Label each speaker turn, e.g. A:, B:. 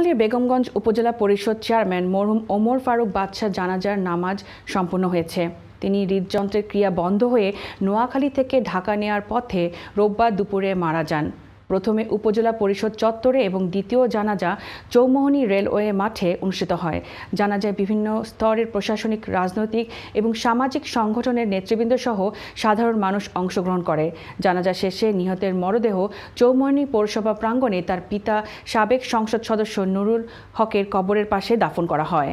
A: নোয়াখালীর বেগমগঞ্জ উপজেলা পরিষদ চেয়ারম্যান মরহুম ওমর ফারুক বাদশাহ জানাজার নামাজ সম্পন্ন হয়েছে। তিনি হৃদযন্ত্রের ক্রিয়া বন্ধ হয়ে নোয়াখালী থেকে ঢাকা নেয়ার পথে রোববার দুপুরে মারা যান। প্রথমে উপজেলা পরিষদ চত্বরে এবং দ্বিতীয় জানাজা চৌমোহনী রেলওয়ে মাঠে অনুষ্ঠিত হয়। জানাজায় বিভিন্ন স্তরের প্রশাসনিক, রাজনৈতিক এবং সামাজিক সংগঠনের নেতৃবৃন্দ সহ সাধারণ মানুষ অংশগ্রহণ করে। জানাজা শেষে নিহতের মরদেহ চৌমোহনী পৌরসভা প্রাঙ্গণে তার পিতা সাবেক সংসদ সদস্য নুরুল হকের কবরের পাশে দাফন করা হয়।